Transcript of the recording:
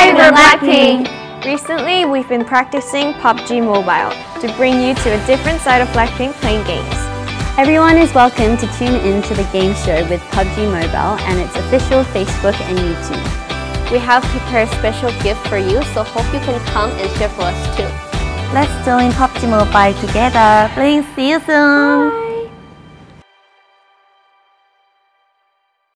Hi, we're Blackpink! Recently, we've been practicing PUBG Mobile to bring you to a different side of Blackpink playing games. Everyone is welcome to tune in to the game show with PUBG Mobile and its official Facebook and YouTube. We have prepared a special gift for you, so hope you can come and share for us too. Let's join PUBG Mobile together. Please see you soon. Bye.